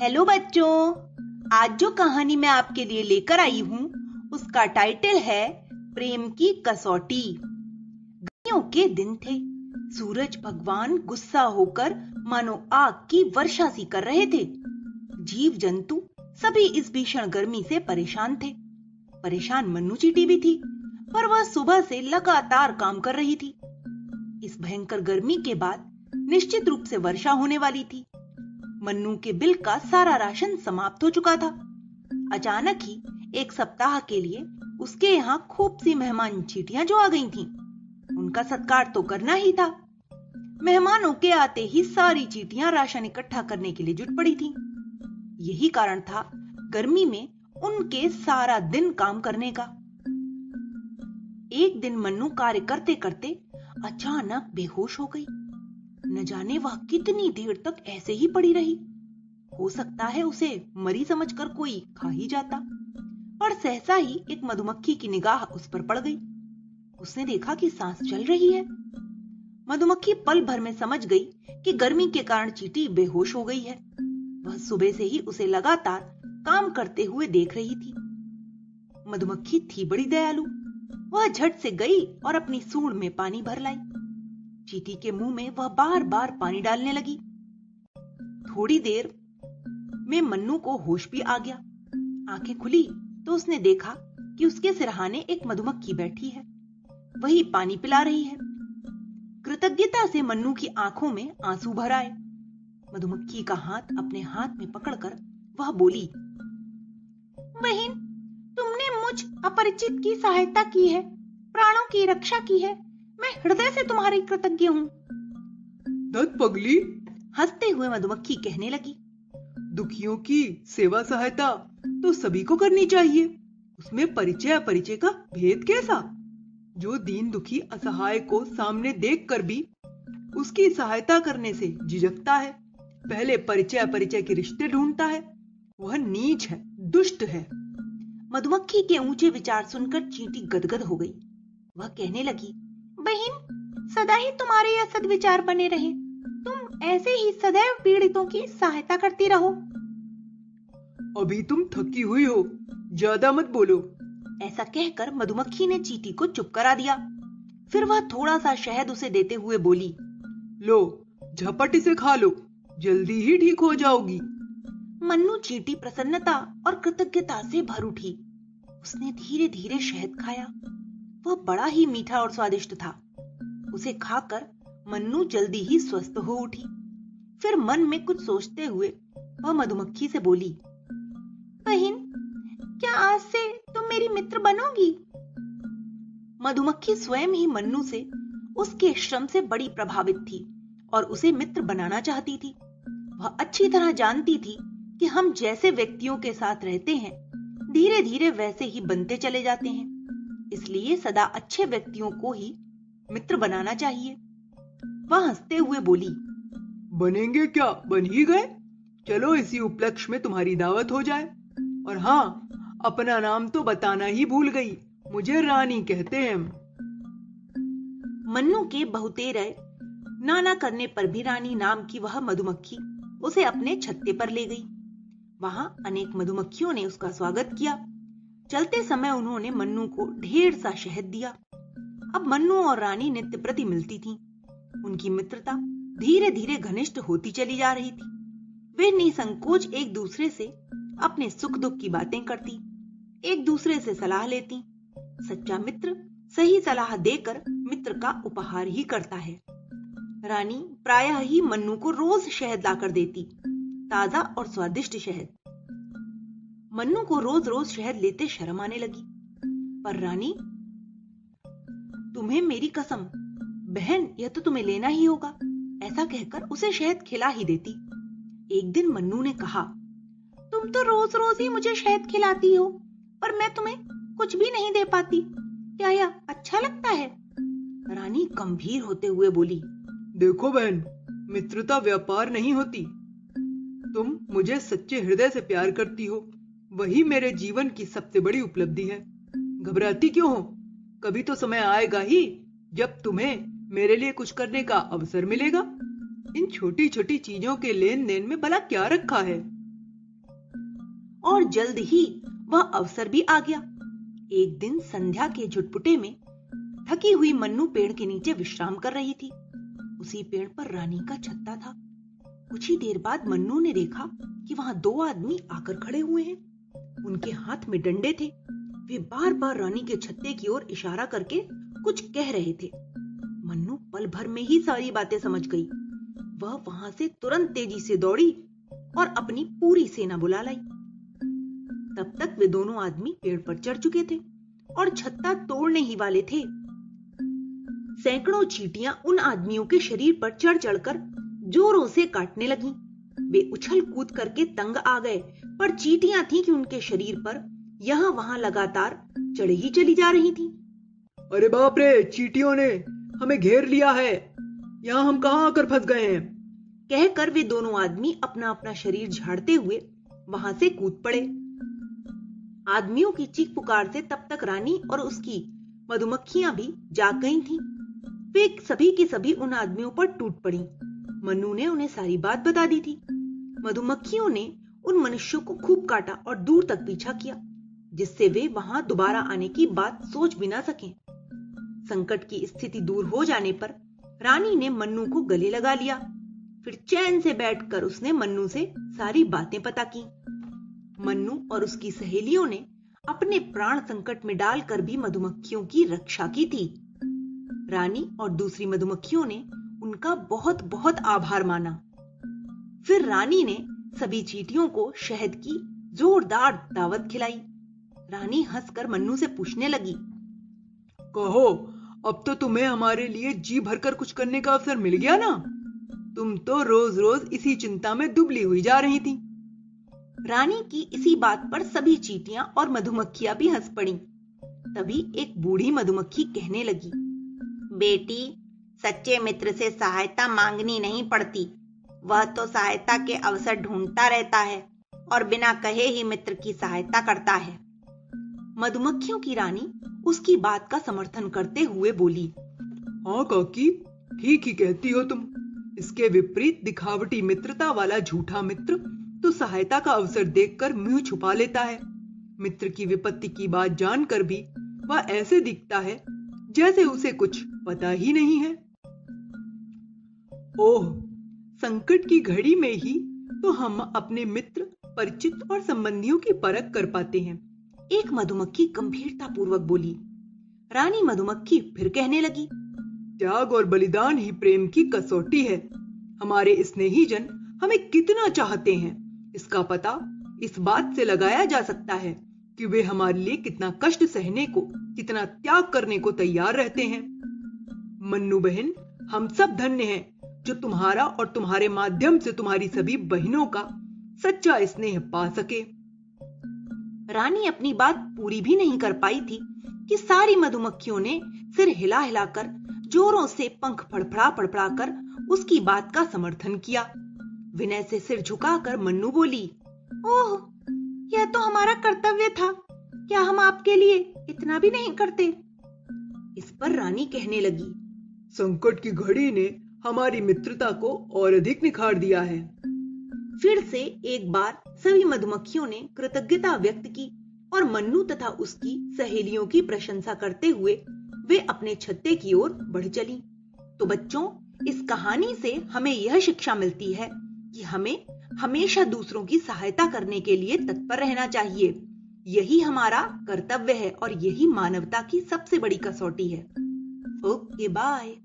Hello बच्चों, आज जो कहानी मैं आपके लिए लेकर आई हूँ, उसका टाइटल है प्रेम की कसौटी। गर्मियों के दिन थे, सूरज भगवान गुस्सा होकर मानो आग की वर्षा सी कर रहे थे। जीव जंतु सभी इस भीषण गर्मी से परेशान थे। परेशान मन्नू चीटी भी थी, पर वह सुबह से लगातार काम कर रही थी। इस भयंकर गर्मी के बाद निश्चित रूप से वर्षा होने वाली थी। मन्नू के बिल का सारा राशन समाप्त हो चुका था अचानक ही एक सप्ताह के लिए उसके यहाँ खूब सी मेहमान चीटियाँ जो आ गई थीं। उनका सत्कार तो करना ही था मेहमानों के आते ही सारी चीटियाँ राशन इकट्ठा करने के लिए जुट पड़ी थीं। यही कारण था गर्मी में उनके सारा दिन काम करने का एक दिन मन्नू कार्य करते करते अचानक बेहोश हो गई न जाने वह कितनी देर तक ऐसे ही पड़ी रही। हो सकता है उसे मरी समझकर कोई खा ही जाता। पर सहसा ही एक मधुमक्खी की निगाह उस पर पड़ गई। उसने देखा कि सांस चल रही है। मधुमक्खी पल भर में समझ गई कि गर्मी के कारण चीटी बेहोश हो गई है। वह सुबह से ही उसे लगातार काम करते हुए देख रही थी। मधुमक्खी थी बड़ी दयालु। वह झट से गई और अपनी सूंड में पानी भर लाई। चीटी के मुँह में वह बार बार पानी डालने लगी। थोड़ी देर में मन्नू को होश भी आ गया। आँखें खुली तो उसने देखा कि उसके सिरहाने एक मधुमक्खी बैठी है। वही पानी पिला रही है। कृतज्ञता से मन्नू की आँखों में आँसू भर आए। मधुमक्खी का हाथ अपने हाथ में पकड़कर वह बोली, बहन, तुमने मुझ अपरिचित की सहायता की है, प्राणों की रक्षा की है। हृदय से तुम्हारी कृतज्ञ हूँ। दत्त पगली। हँसते हुए मधुमक्खी कहने लगी। दुखियों की सेवा सहायता तो सभी को करनी चाहिए। उसमें परिचय अपरिचय का भेद कैसा? जो दीन दुखी असहाय को सामने देखकर भी उसकी सहायता करने से झिझकता है पहले परिचय अपरिचय के रिश्ते ढूंढता है वह नीच है दुष्ट है। मधुमक्खी के ऊँचे विचार सुनकर चींटी गदगद हो गई। वह कहने लगी बहन सदा ही तुम्हारे यह सदविचार बने रहे। तुम ऐसे ही सदैव पीड़ितों की सहायता करती रहो। अभी तुम थकी हुई हो ज़्यादा मत बोलो। ऐसा कहकर मधुमक्खी ने चीटी को चुप करा दिया। फिर वह थोड़ा सा शहद उसे देते हुए बोली लो झपट इसे खा लो जल्दी ही ठीक हो जाओगी। मन्नू चीटी प्रसन्नता और कृतज्ञता से भर उठी। उसने धीरे धीरे शहद खाया। वह बड़ा ही मीठा और स्वादिष्ट था। उसे खाकर मन्नू जल्दी ही स्वस्थ हो उठी। फिर मन में कुछ सोचते हुए वह मधुमक्खी से बोली, बहन, क्या आज से तुम मेरी मित्र बनोगी? मधुमक्खी स्वयं ही मन्नू से उसके श्रम से बड़ी प्रभावित थी और उसे मित्र बनाना चाहती थी। वह अच्छी तरह जानती थी कि हम जैसे व्यक्तियों के साथ रहते हैं धीरे धीरे वैसे ही बनते चले जाते हैं। इसलिए सदा अच्छे व्यक्तियों को ही मित्र बनाना चाहिए। वह हँसते हुए बोली बनेंगे क्या? बन ही गए? चलो इसी उपलक्ष्य में तुम्हारी दावत हो जाए। और हाँ अपना नाम तो बताना ही भूल गई। मुझे रानी कहते हैं। मन्नू के बहुतेरे नाना करने पर भी रानी नाम की वह मधुमक्खी उसे अपने छत्ते पर ले गई। वहाँ अनेक मधुमक्खियों ने उसका स्वागत किया। चलते समय उन्होंने मन्नू को ढेर सा शहद दिया। अब मन्नू और रानी नित्य प्रति मिलती थीं। उनकी मित्रता धीरे धीरे घनिष्ठ होती चली जा रही थी। वे निसंकोच एक दूसरे से अपने सुख दुख की बातें करती, एक दूसरे से सलाह लेती। सच्चा मित्र सही सलाह देकर मित्र का उपहार ही करता है। रानी प्रायः ही मन्नू को रोज शहद लाकर देती, ताज़ा और स्वादिष्ट शहद। मन्नू को रोज रोज शहद लेते शर्म आने लगी। पर रानी, तुम्हें मेरी कसम, बहन, यह तो तुम्हें लेना ही होगा। ऐसा कहकर उसे शहद खिला ही देती। एक दिन मन्नू ने कहा, तुम तो रोज रोज ही मुझे शहद खिलाती हो, पर मैं तुम्हें कुछ भी नहीं दे पाती। क्या यह अच्छा लगता है? रानी गंभीर होते हुए बोली, देखो बहन, मित्रता व्यापार नहीं होती। तुम मुझे सच्चे हृदय से प्यार करती हो। वही मेरे जीवन की सबसे बड़ी उपलब्धि है। घबराती क्यों हो? कभी तो समय आएगा ही जब तुम्हें मेरे लिए कुछ करने का अवसर मिलेगा। इन छोटी छोटी चीज़ों के लेन देन में भला क्या रखा है? और जल्द ही वह अवसर भी आ गया। एक दिन संध्या के झुटपुटे में थकी हुई मन्नू पेड़ के नीचे विश्राम कर रही थी। उसी पेड़ पर रानी का छत्ता था। कुछ ही देर बाद मन्नू ने देखा कि वहाँ दो आदमी आकर खड़े हुए हैं। उनके हाथ में डंडे थे। वे बार बार रानी के छत्ते की ओर इशारा करके कुछ कह रहे थे। मन्नू पल भर में ही सारी बातें समझ गई। वह वहाँ से तुरंत तेज़ी से दौड़ी और अपनी पूरी सेना बुला लाई। तब तक वे दोनों आदमी पेड़ पर चढ़ चुके थे और छत्ता तोड़ने ही वाले थे। सैकड़ों चीटियाँ उन आदमियों के शरीर पर चढ़ चढ़कर जोरों से काटने लगी। वे उछल कूद करके तंग आ गए पर चीटियाँ थी कि उनके शरीर पर यहाँ वहाँ लगातार चढ़ ही चली जा रही थी। अरे बाप रे चीटियों ने हमें घेर लिया है। यहाँ हम कहाँ आकर फंस गए हैं? कहकर वे दोनों आदमी अपना अपना शरीर झाड़ते हुए वहाँ से कूद पड़े। आदमियों की चीख पुकार से तब तक रानी और उसकी मधुमक्खियाँ भी जाग गई थीं। वे सभी की सभी उन आदमियों पर टूट पड़ी। मनु ने उन्हें सारी बात बता दी थी। मधुमक्खियों ने उन मनुष्यों को खूब काटा और दूर तक पीछा किया, जिससे वे वहाँ दोबारा आने की बात सोच भी ना सकें। संकट की स्थिति दूर हो जाने पर रानी ने मन्नू को गले लगा लिया। फिर चैन से बैठकर उसने मन्नू से सारी बातें पता की। मन्नू और उसकी सहेलियों ने अपने प्राण संकट में डालकर भी मधुमक्खियों की रक्षा की थी। रानी और दूसरी मधुमक्खियों ने उनका बहुत बहुत आभार माना। फिर रानी ने सभी चीटियों को शहद की जोरदार दावत खिलाई। रानी हंसकर मन्नू से पूछने लगी। कहो अब तो तुम्हें हमारे लिए जी भरकर कुछ करने का अवसर मिल गया ना? तुम तो रोज रोज इसी चिंता में दुबली हुई जा रही थी। रानी की इसी बात पर सभी चीटियाँ और मधुमक्खियाँ भी हंस पड़ी। तभी एक बूढ़ी मधुमक्खी कहने लगी बेटी सच्चे मित्र से सहायता मांगनी नहीं पड़ती। वह तो सहायता के अवसर ढूंढता रहता है और बिना कहे ही मित्र की सहायता करता है। मधुमक्खियों की रानी उसकी बात का समर्थन करते हुए बोली हाँ काकी, ठीक ही कहती हो तुम। इसके विपरीत दिखावटी मित्रता वाला झूठा मित्र तो सहायता का अवसर देखकर मुँह छुपा लेता है। मित्र की विपत्ति की बात जानकर भी वह ऐसे दिखता है जैसे उसे कुछ पता ही नहीं है। ओह संकट की घड़ी में ही तो हम अपने मित्र, परिचित और संबंधियों की परख कर पाते हैं। एक मधुमक्खी गंभीरता पूर्वक बोली। रानी मधुमक्खी फिर कहने लगी, त्याग और बलिदान ही प्रेम की कसौटी है। हमारे स्नेही जन हमें कितना चाहते हैं, इसका पता इस बात से लगाया जा सकता है कि वे हमारे लिए कितना कष्ट सहने को, कितना त्याग करने को तैयार रहते हैं। मन्नू बहन, हम सब धन्य हैं। जो तुम्हारा और तुम्हारे माध्यम से तुम्हारी सभी बहनों का सच्चा स्नेह पा सके। रानी अपनी बात पूरी भी नहीं कर पाई थी कि सारी मधुमक्खियों ने सिर हिला हिलाकर जोरों से पंख फड़फड़ा फड़फड़ा कर उसकी बात का समर्थन किया। विनय से सिर झुकाकर मन्नू बोली, ओह, यह तो हमारा कर्तव्य था। क्या हम आपके लिए इतना भी नहीं करते? इस पर रानी कहने लगी, संकट की घड़ी ने हमारी मित्रता को और अधिक निखार दिया है। फिर से एक बार सभी मधुमक्खियों ने कृतज्ञता व्यक्त की और मन्नू तथा उसकी सहेलियों की प्रशंसा करते हुए वे अपने छत्ते की ओर बढ़ चली। तो बच्चों, इस कहानी से हमें यह शिक्षा मिलती है कि हमें हमेशा दूसरों की सहायता करने के लिए तत्पर रहना चाहिए। यही हमारा कर्तव्य है और यही मानवता की सबसे बड़ी कसौटी है। Okay, bye.